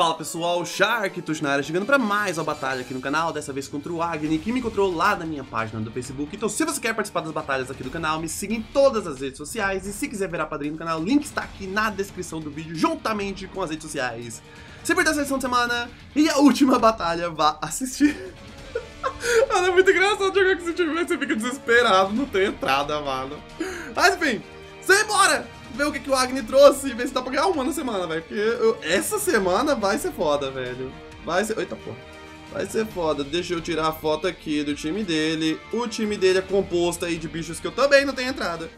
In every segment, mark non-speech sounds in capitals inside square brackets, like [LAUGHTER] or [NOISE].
Fala pessoal, Shark Tushnara chegando para mais uma batalha aqui no canal, dessa vez contra o Agni, que me encontrou lá na minha página do Facebook. Então se você quer participar das batalhas aqui do canal, me siga em todas as redes sociais e se quiser virar padrinho do canal, o link está aqui na descrição do vídeo, juntamente com as redes sociais. Se perder a sessão de semana e a última batalha, vá assistir. [LAUGHS] mano, é muito engraçado jogar com esse time, você fica desesperado, não tem entrada, mano. Mas enfim, bora! Ver o que, que o Agni trouxe e ver se dá pra ganhar uma na semana, velho. Porque eu, essa semana vai ser foda, velho. Vai ser. Eita porra. Vai ser foda. Deixa eu tirar a foto aqui do time dele. O time dele é composto aí de bichos que eu também não tenho entrada.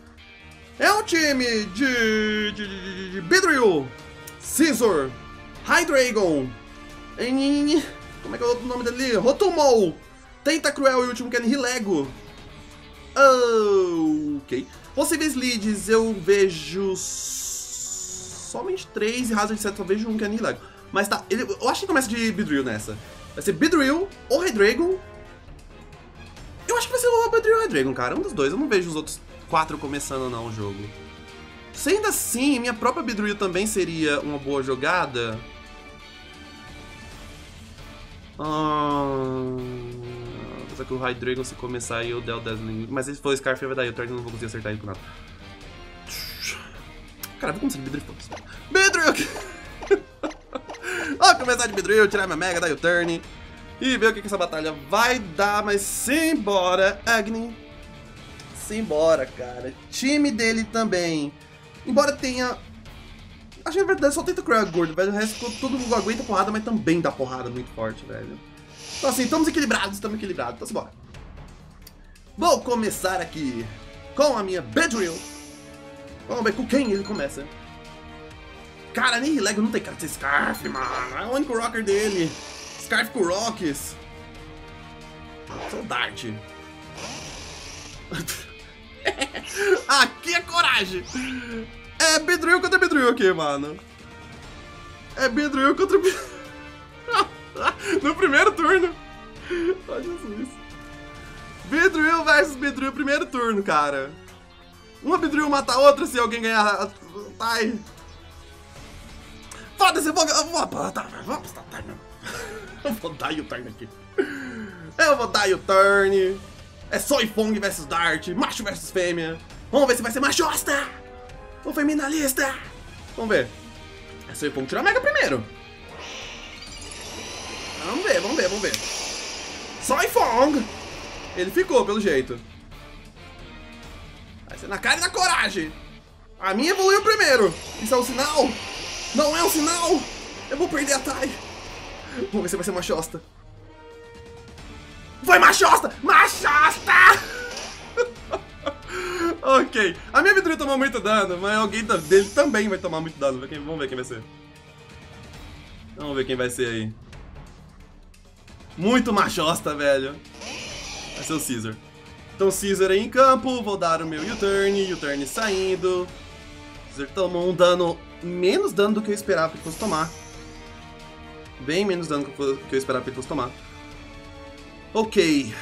É um time de. de. de, de Beedrill, Scizor, Hydreigon. Como é que é o nome dele? Rotomol, Tentacruel e o último que é. Oh, ok. Possíveis leads, eu vejo somente três e Hazard 7 só vejo um que é Nihilego. Mas tá, ele, eu acho que começa de Beedrill nessa. Vai ser Beedrill ou Hydreigon. Eu acho que vai ser o Beedrill ou Hydreigon, cara. Um dos dois. Eu não vejo os outros quatro começando não o jogo. Sendo assim, minha própria Beedrill também seria uma boa jogada. Hum... Que o Hydreigon se começar e eu der o Dazzling. Mas se for Scarf vai dar eu não vou conseguir acertar ele com nada. Cara, vou de Bedrill. Bedrill! Vou começar de Bedrill, tirar minha Mega, dar o turn. E ver o que, que essa batalha vai dar, mas simbora, Agni. Simbora, cara. Time dele também. Embora tenha Acho que na verdade só tenta criar gordo, velho. O resto todo mundo aguenta porrada, mas também dá porrada muito forte, velho. Então assim, estamos equilibrados, estamos equilibrados. Então bora. Vou começar aqui com a minha Bedrill. Vamos ver com quem ele começa. Cara, nem Lego não tem cara de Scarf, mano. É o único rocker dele. Scarf com Rocks. Sou Dart. [LAUGHS] aqui é coragem. É Bedrill contra Bedrill aqui, mano. É Bedrill contra Bedrill. [LAUGHS] no primeiro turno. Ó, oh, Jesus. Bedrill versus Bedrill, primeiro turno, cara. Uma Bedrill mata a outra se alguém ganhar. Ai. Foda-se, vou. Vou, tá, vamos, tá, [LAUGHS] Eu vou dar o turn aqui. Eu vou dar o turn. É Soifong versus Dart, macho versus fêmea. Vamos ver se vai ser machosta ou feminalista. Vamos ver. É Soifong tirar Mega primeiro. Vamos ver, vamos ver, vamos ver. Sai Fong! Ele ficou, pelo jeito. Vai ser na cara e na coragem. A minha evoluiu primeiro. Isso é um sinal? Não é um sinal? Eu vou perder a Tai. Vamos ver se vai ser machosta. Foi machosta! Machosta! [LAUGHS] ok. A minha vitória tomou muito dano, mas alguém dele também vai tomar muito dano. Vamos ver quem vai ser. Vamos ver quem vai ser aí. Muito machosta, velho. Vai ser o Caesar. Então Caesar aí em campo, vou dar o meu U-turn, U-turn saindo. Caesar tomou um dano, menos dano do que eu esperava que ele fosse tomar. Bem menos dano que eu esperava que ele fosse tomar. Ok.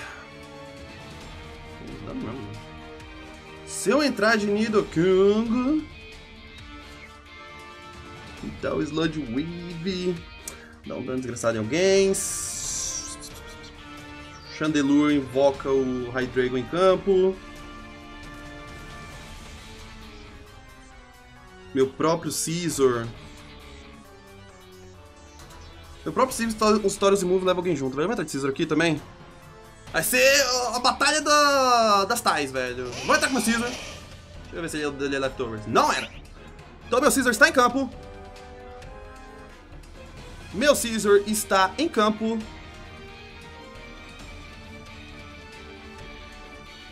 Se eu entrar de Nidoking... Dá o Sludge Weave. Dá um dano desgraçado em alguém. Chandelure invoca o Hydreigon em campo. Meu próprio Caesar. Meu próprio Caesar, os Stories e Move leva alguém junto. Vai entrar de Caesar aqui também? Vai ser a batalha da, das tais, velho. Vou entrar com o Caesar. Deixa eu ver se ele é leftovers. Não era! Então meu Caesar está em campo. Meu Caesar está em campo.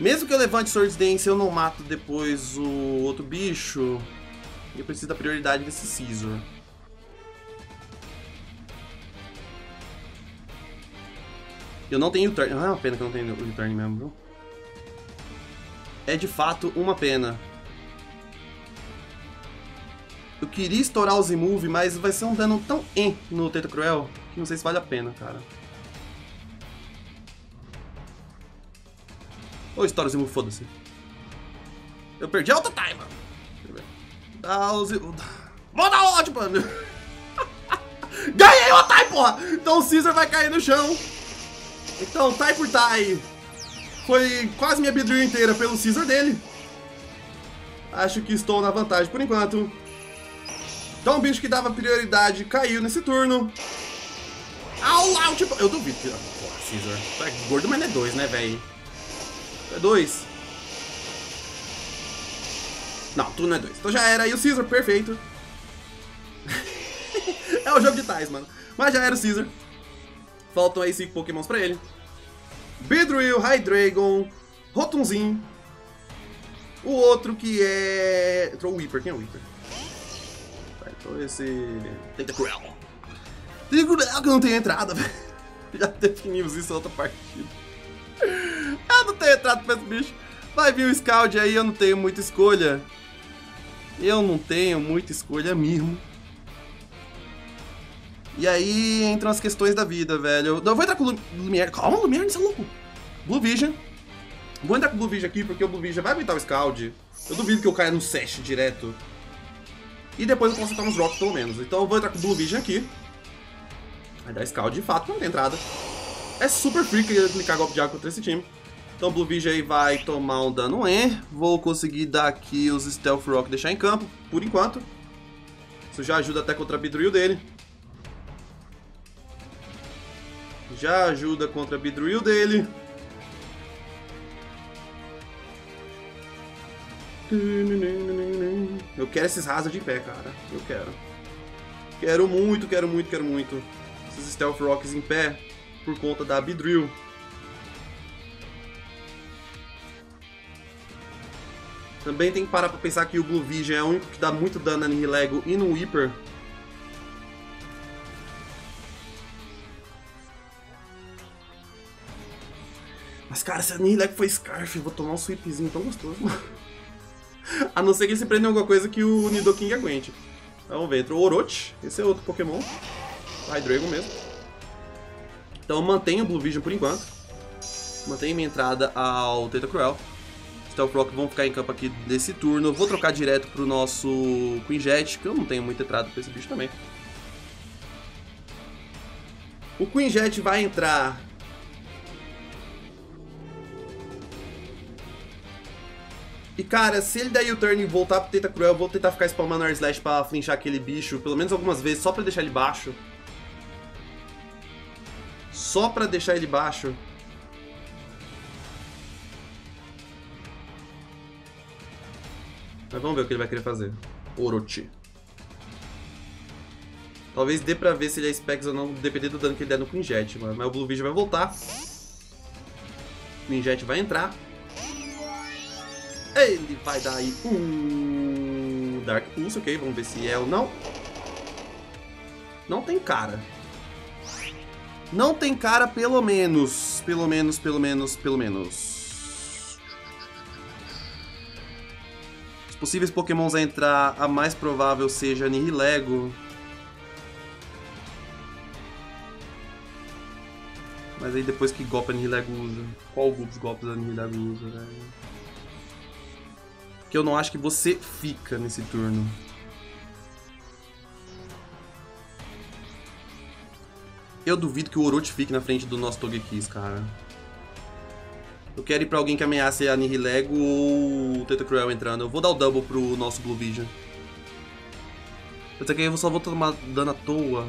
Mesmo que eu levante Sword Dance, eu não mato depois o outro bicho. Eu preciso da prioridade desse Caesar. Eu não tenho turn. Ah, é uma pena que eu não tenho turn mesmo, viu? É de fato uma pena. Eu queria estourar o Z-Move, mas vai ser um dano tão em no Teta Cruel que não sei se vale a pena, cara. Ô, história Zimu, foda-se. Eu perdi a outra time. Dá os... Vou dar ótimo, mano. [LAUGHS] Ganhei! porra! Então o Caesar vai cair no chão. Então, tie por tie. Foi quase minha Beedrill inteira pelo Caesar dele. Acho que estou na vantagem por enquanto. Então o bicho que dava prioridade caiu nesse turno. Au, au, tipo... Eu duvido. Porra, Caesar. Tu é gordo, mas não é dois, né, velho? É dois. Não, tu não é dois. Então já era aí o Caesar, perfeito. [LAUGHS] é o jogo de tais, mano. Mas já era o Caesar. Faltam aí cinco pokémons pra ele. Beedrill, Hydreigon, Rotunzin. O outro que é... Entrou o Weeper. Quem é o Weeper? Tá, então esse... Tentacruel. Tentacruel que não tem entrada, [LAUGHS] velho. Já definimos isso na outra partida. Entrada pra esse bicho. Vai vir o Scald aí, eu não tenho muita escolha. Eu não tenho muita escolha mesmo. E aí entram as questões da vida, velho. Eu vou entrar com o Lumiere. Calma, Lumiere, você é louco. Blue Vision. Vou entrar com o Blue Vision aqui, porque o Blue Vision vai evitar o Scald. Eu duvido que eu caia no Sash direto. E depois eu posso acertar nos Rocks, pelo menos. Então eu vou entrar com o Blue Vision aqui. Vai dar Scald de fato, não tem entrada. É super free clicar golpe de água contra esse time. Então Blue Vision aí vai tomar um dano E. Vou conseguir dar aqui os Stealth Rock deixar em campo, por enquanto. Isso já ajuda até contra a Beedrill dele. Já ajuda contra a Beedrill dele. Eu quero esses rasas de pé, cara. Eu quero. Quero muito, quero muito, quero muito. Esses Stealth Rocks em pé por conta da Beedrill. Também tem que parar pra pensar que o Blue Vision é o único que dá muito dano na Nihilego e no Weeper. Mas, cara, se a Nihilego foi Scarf, eu vou tomar um sweepzinho tão gostoso. [LAUGHS] a não ser que ele se prenda em alguma coisa que o Nidoking aguente. Então, vamos ver. Entrou o Orochi. Esse é outro Pokémon. Hydreigon mesmo. Então, mantenho o Blue Vision por enquanto. Mantenho minha entrada ao Tentacruel. Stealth Rock vão ficar em campo aqui nesse turno. Vou trocar direto pro nosso Queen Jet, que eu não tenho muita entrada pra esse bicho também. O Queen Jet vai entrar E cara, se ele der U-turn e voltar pro Teta Cruel, eu vou tentar ficar spamando Air Slash pra flinchar aquele bicho, pelo menos algumas vezes, só pra deixar ele baixo. Só pra deixar ele baixo. Mas vamos ver o que ele vai querer fazer. Orochi. Talvez dê pra ver se ele é Specs ou não, dependendo do dano que ele der no Queen Jet, mano. Mas o Blue Vision vai voltar. Queen Jet vai entrar. Ele vai dar aí um Dark Pulse, ok? Vamos ver se é ou não. Não tem cara. Não tem cara, pelo menos. Pelo menos, pelo menos, pelo menos. Possíveis pokémons a entrar, a mais provável seja Nihilego. Mas aí depois que golpe a Nihilego usa? Qual dos golpes a Nihilego usa, velho? que eu não acho que você fica nesse turno. Eu duvido que o Orochi fique na frente do nosso Togekiss, cara. Eu quero ir pra alguém que ameace a Nihilego ou o Tentacruel entrando. Eu vou dar o double pro nosso Blue Vision. Até que eu só vou tomar dano à toa.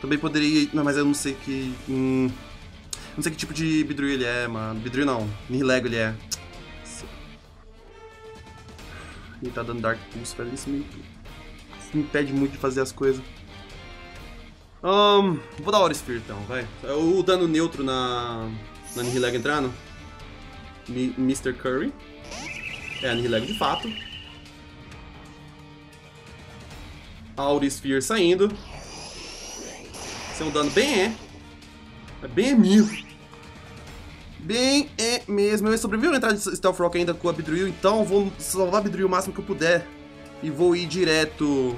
Também poderia... Não, mas eu não sei que... Hum... Não sei que tipo de Beedrill ele é, mano. Beedrill não. Nihilego ele é. Ele tá dando Dark Pulse, velho. Isso me, isso me impede muito de fazer as coisas. Um, vou dar Aura Sphere então, vai. É o dano neutro na, na Nihilego entrando. Mi, Mr. Curry. É a Nihilego de fato. Aura Sphere saindo. Esse é um dano bem é. Bem é mil. Bem é mesmo. Eu sobrevivi a entrar de Stealth Rock ainda com a Beedrill, então vou salvar a Beedrill o máximo que eu puder. E vou ir direto...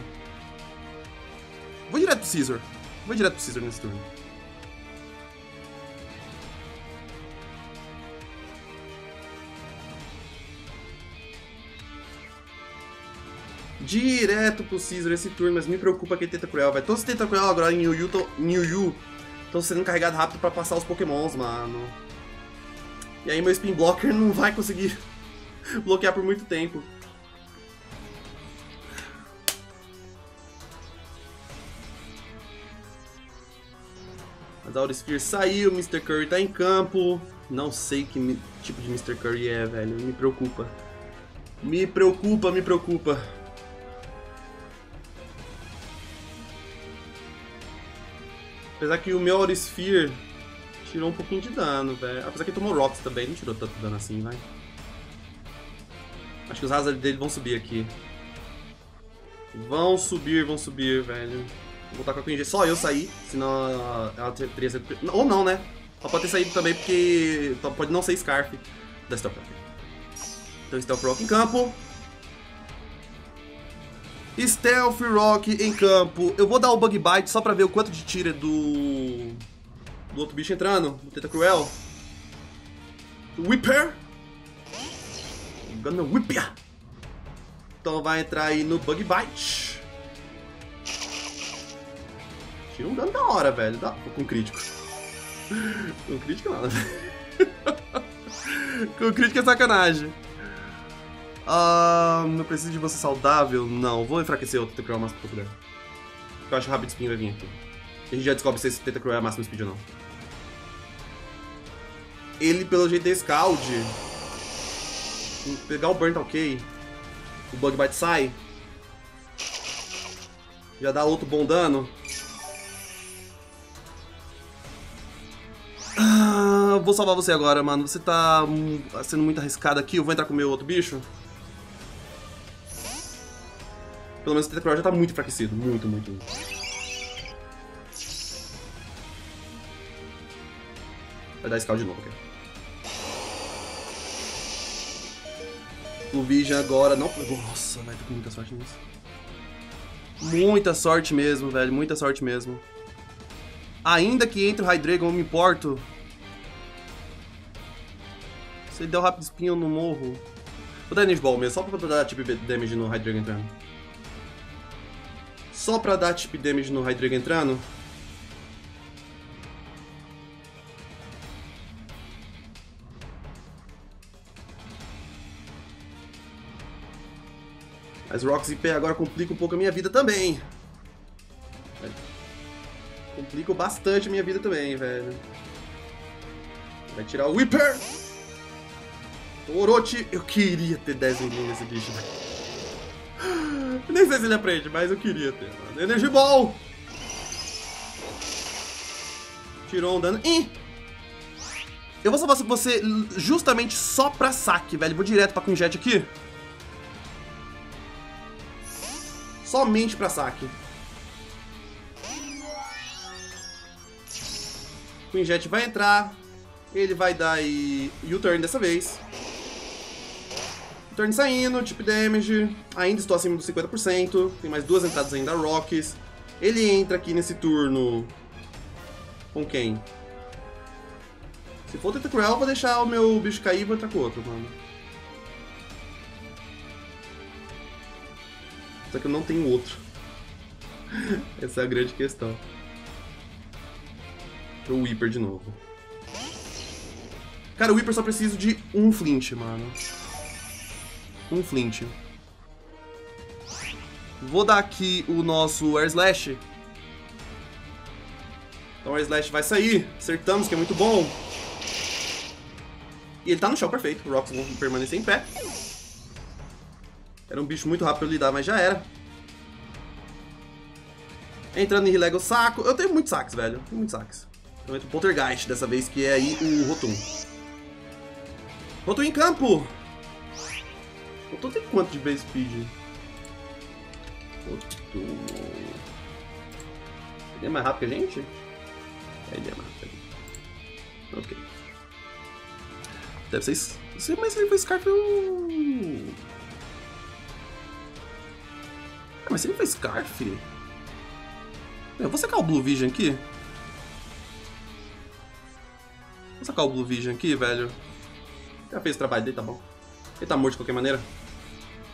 Vou direto pro Caesar. Vou direto pro Caesar nesse turno. Direto pro Caesar esse turno, mas me preocupa aquele Teta Cruel, velho. Todos os Teta Cruel agora em Yu Yu estão sendo carregados rápido pra passar os pokémons, mano. E aí meu Spin Blocker não vai conseguir [LAUGHS] bloquear por muito tempo. Mas a Aurisphere saiu, Mr. Curry tá em campo. Não sei que tipo de Mr. Curry é, velho. Me preocupa. Me preocupa, me preocupa. Apesar que o meu Aurisphere tirou um pouquinho de dano, velho. Apesar que ele tomou Rocks também, não tirou tanto dano assim, vai. Acho que os Hazard dele vão subir aqui. Vão subir, vão subir, velho. Vou botar com a Queen Só eu sair, senão ela teria sido... Ou não, né? Ela pode ter saído também porque pode não ser Scarf da Stealth Rock. Então Stealth Rock em campo. Stealth Rock em campo. Eu vou dar o Bug Bite só pra ver o quanto de tira do... Do outro bicho entrando. Do Teta Cruel. Whipper. Gonna whip ya. Então vai entrar aí no Bug Bite. Tira um dano da hora, velho. Dá... Com crítico. [LAUGHS] Com crítico nada. [LAUGHS] Com crítico é sacanagem. Ah, não preciso de você saudável? Não, vou enfraquecer o Tetacruel o máximo que eu puder. Eu acho que o Rapid Spin vai vir aqui. A gente já descobre se esse Tetacruel é máximo speed ou não. Ele, pelo jeito, é Scald. Pegar o Burn tá ok. O Bug Bite sai. Já dá outro bom dano. Ah, vou salvar você agora, mano. Você tá sendo muito arriscado aqui. Eu vou entrar com o meu outro bicho. Pelo menos o Tetacrow já tá muito enfraquecido. Muito, muito, muito. Vai dar Scald de novo, ok. O Vision agora não... Nossa, vai ter muita sorte nisso. Muita sorte mesmo, velho. Muita sorte mesmo. Ainda que entre o Hydreigon, eu me importo. Se ele der o Rapid Spin, eu não morro. Vou dar Energy Ball mesmo, só pra dar tipo damage no Hydreigon entrando. Só pra dar tipo damage no Hydreigon entrando. Mas Rocks IP agora complica um pouco a minha vida também. Complica bastante a minha vida também, velho. Vai tirar o Whipper! Orochi, eu queria ter 10 milhões nesse bicho, velho. Nem sei se ele aprende, mas eu queria ter, mano. Energy Ball! Tirou um dano. Ih! Eu vou salvar você justamente só pra saque, velho. Vou direto pra Queen Jet aqui. Somente pra saque. Queen Jet vai entrar. Ele vai dar aí U-turn dessa vez. U-turn saindo, tip damage. Ainda estou acima dos 50%. Tem mais duas entradas ainda Rocks. Ele entra aqui nesse turno. Com quem? Se for Tentacruel, eu vou deixar o meu bicho cair e vou entrar com outro, mano. Só que eu não tenho outro. [LAUGHS] Essa é a grande questão. O Weeper de novo. Cara, o Weeper só preciso de um flint, mano. Um flint. Vou dar aqui o nosso Air Slash. Então o Air Slash vai sair. Acertamos, que é muito bom. E ele tá no chão perfeito. Rocks vão permanecer em pé. Era um bicho muito rápido pra lidar, mas já era. Entrando em Relego saco. Eu tenho muitos saques, velho. Tenho muitos saques. Então entra o Poltergeist dessa vez, que é aí o Rotom. Rotom em campo! Rotom tem quanto de base speed? Rotom... Ele é mais rápido que a gente? É, ele é mais rápido. Ok. Deve ser... Mas ele foi Scarf... Ah, mas se ele foi Scarf... Eu vou sacar o Blue Vision aqui. Vou sacar o Blue Vision aqui, velho. Já fez o trabalho dele, tá bom. Ele tá morto de qualquer maneira.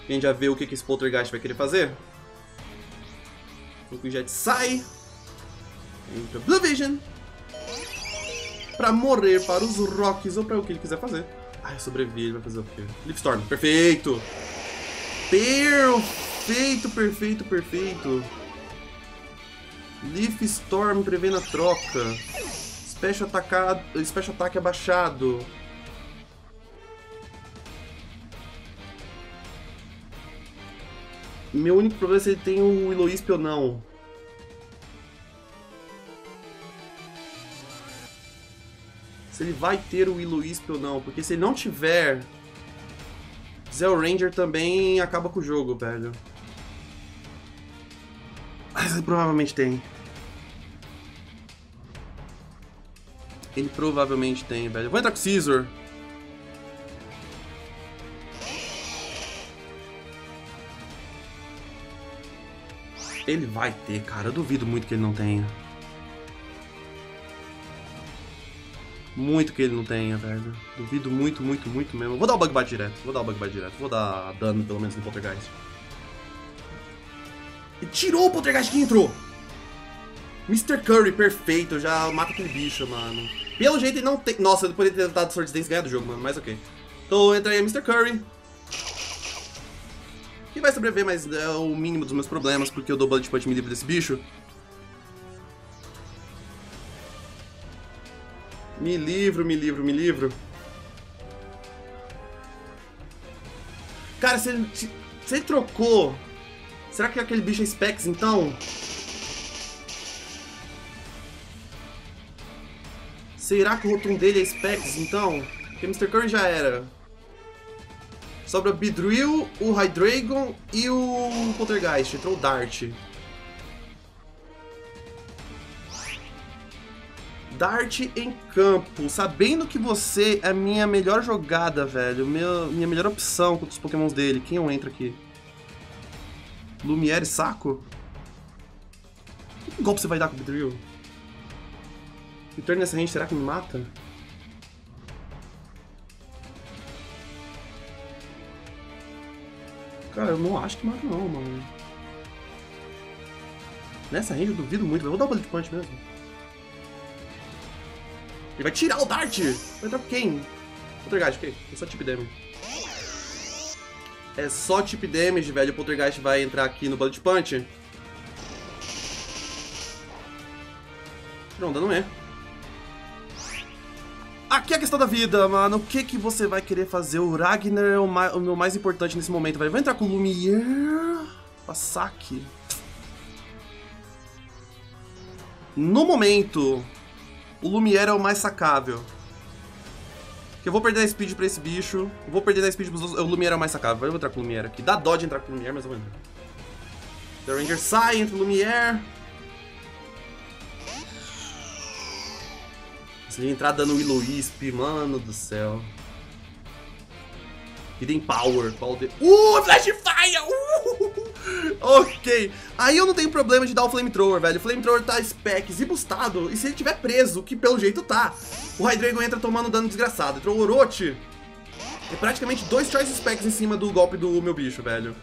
A gente já vê o que, que esse Poltergeist vai querer fazer. O Jet sai. Entra Blue Vision. Pra morrer para os Rocks ou para o que ele quiser fazer. Ai, sobrevive, ele vai fazer o quê? Storm, perfeito! Perfeito, perfeito, perfeito. Leaf Storm prevendo a troca. Special, atacado, special ataque abaixado. Meu único problema é se ele tem o Willowisp ou não. Se ele vai ter o Willowisp ou não. Porque se ele não tiver... Zell Ranger também acaba com o jogo, velho. Mas ele provavelmente tem. Ele provavelmente tem, velho. Vou entrar com o Caesar. Ele vai ter, cara. Eu duvido muito que ele não tenha. Muito que ele não tenha, velho. Duvido muito, muito, muito mesmo. Vou dar o Bug Bite direto. Vou dar o Bug Bite direto. Vou dar dano, pelo menos, no Poltergeist. E tirou o Poltergeist que entrou! Mr. Curry, perfeito. Já mata aquele bicho, mano. Pelo jeito ele não tem... Nossa, eu poderia ter tentado Sword Dance ganhar do jogo, mano. Mas ok. Então entra aí Mr. Curry que vai sobreviver, mas é o mínimo dos meus problemas, porque eu dou bullet punch me livre desse bicho. Me livro, me livro, me livro. Cara, se ele, se ele trocou... Será que aquele bicho é Specs, então? Será que o rotum dele é Specs, então? Porque Mr. Curry já era. Sobra o Beedrill, o Hydreigon e o Poltergeist. Entrou o Dart. Dart em campo, sabendo que você é a minha melhor jogada, velho. Meu, minha melhor opção contra os pokémons dele. Quem eu entro aqui? Lumiere Saco? Que golpe você vai dar com o Beedrill? Retorno nessa range, será que me mata? Cara, eu não acho que mata não, mano. Nessa range eu duvido muito, eu vou dar o Bullet Punch mesmo. Ele vai tirar o Dart! Vai entrar quem? Poltergeist, ok. É só tip damage. É só tip damage, velho. O Poltergeist vai entrar aqui no Bullet Punch. Não, não é. Aqui é a questão da vida, mano. O que que você vai querer fazer? O Ragnar é o, o meu mais importante nesse momento, velho. Vai entrar com o Lumiere... Passaque. No momento, o Lumiere é o mais sacável. Que eu vou perder a speed pra esse bicho. Eu vou perder a speed pros outros. O Lumiere é o mais sacável. Eu vou entrar com o Lumiere aqui. Dá dó de entrar com o Lumiere, mas eu vou entrar. The Ranger sai, entra o Lumiere. Ele entrar dando Willow Wisp, mano do céu. Hidden Power, qual de... Uh, Flash Fire! Uh! [LAUGHS] Ok. Aí eu não tenho problema de dar o Flamethrower, velho. O Flamethrower tá specs e boostado. E se ele tiver preso, que pelo jeito tá, o Hydreigon entra tomando dano desgraçado. Entrou o Orochi. É praticamente dois Choice Specs em cima do golpe do meu bicho, velho.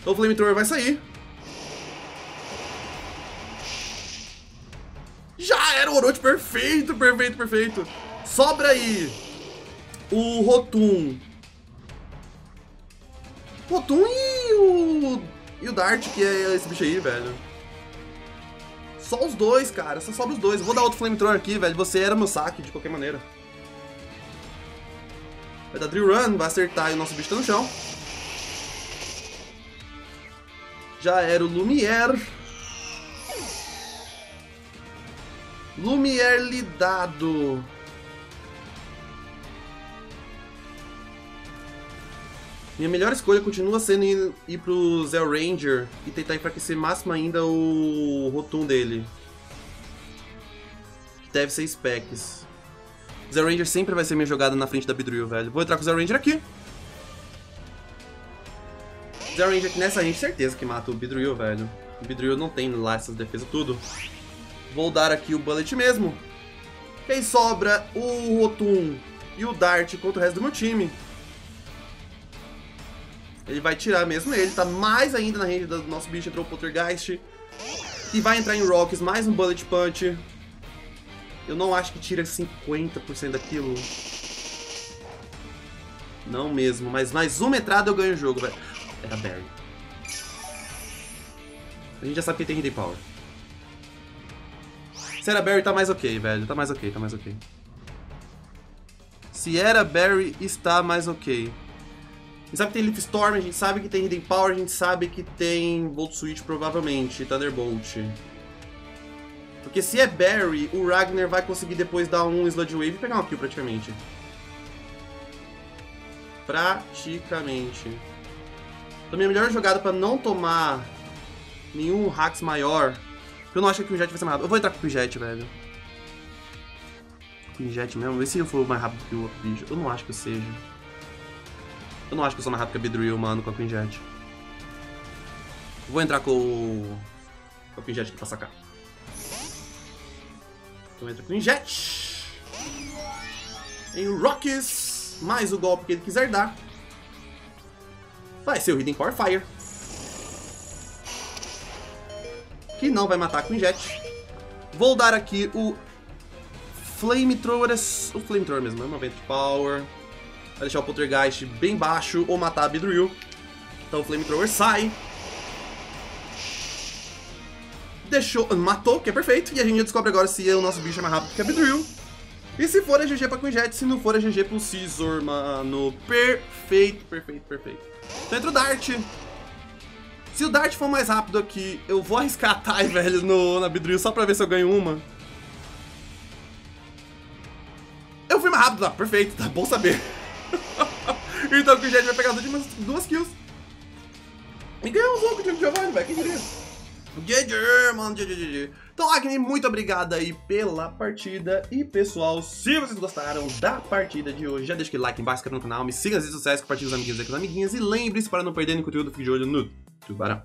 Então o Flamethrower vai sair. Era o Orochi perfeito, perfeito, perfeito. Sobra aí o Rotum. Rotum e o... E o Dart, que é esse bicho aí, velho. Só os dois, cara. Só sobra os dois. Eu vou dar outro Flamethrower aqui, velho. Você era meu saque, de qualquer maneira. Vai dar Drill Run, vai acertar e o nosso bicho tá no chão. Já era o Lumiere. Lumière lidado. Minha melhor escolha continua sendo ir, pro Zell Ranger e tentar enfraquecer máximo ainda o Rotum dele. Deve ser Specs. Zell Ranger sempre vai ser minha jogada na frente da Beedrill, velho. Vou entrar com o Zell Ranger aqui. Zell Ranger aqui nessa range, certeza que mata o Beedrill, velho. O Beedrill não tem lá essas defesas tudo. Vou dar aqui o Bullet mesmo. E sobra o Rotum e o Dart contra o resto do meu time. Ele vai tirar mesmo ele, tá mais ainda na range do nosso bicho, entrou o Poltergeist. E vai entrar em Rocks, mais um Bullet Punch. Eu não acho que tira 50% daquilo. Não mesmo, mas mais uma entrada eu ganho o jogo, velho. Era Barry. A gente já sabe que tem Hidden Power. Era Barry, tá mais ok, velho. Tá mais ok, tá mais ok. Se era Barry, está mais ok. A gente sabe que tem Leaf Storm, a gente sabe que tem Hidden Power, a gente sabe que tem Volt Switch provavelmente, Thunderbolt. Porque se é Barry, o Ragnar vai conseguir depois dar um Sludge Wave e pegar uma kill praticamente. Praticamente. Então minha melhor jogada pra não tomar nenhum hacks maior. Eu não acho que o Jet vai ser mais rápido. Eu vou entrar com o Jet, velho. Com o Jet mesmo. Vê se eu for mais rápido que o outro bicho. Eu não acho que eu seja. Eu não acho que eu sou mais rápido que a Bedrill, mano, com a Queen Jet. Vou entrar com o... Com a Queen Jet aqui pra sacar. Então entra com o Jet. Em Rocks. Mais o golpe que ele quiser dar. Vai ser o Hidden Power Fire. Que não vai matar com Jet. Vou dar aqui o Flamethrower. O Flamethrower mesmo, é 90 de Power. Vai deixar o Poltergeist bem baixo ou matar a Beedrill. Então o Flamethrower sai. Deixou, matou, que é perfeito. E a gente descobre agora se o nosso bicho é mais rápido que a Beedrill. E se for é GG pra Queen Jet, se não for é GG pro Scizor, mano. Perfeito, perfeito, perfeito. Então entra o Dart. Se o Dart for mais rápido aqui, eu vou arriscar a Tai, [LAUGHS] velho, no, na Beedrill só pra ver se eu ganho uma. Eu fui mais rápido, tá? Perfeito, tá bom saber. [LAUGHS] então o Jet vai pegar as duas kills. E ganhou um jogo de Giovanni, velho, quem diria? GG, mano, GG. Então, Agni, muito obrigado aí pela partida. E, pessoal, se vocês gostaram da partida de hoje, já deixa aquele like embaixo, inscreva no canal, me siga nas redes sociais, compartilhe os amiguinhos aí com as amiguinhas. E lembre-se para não perder nenhum conteúdo, fique de olho no Tout voilà.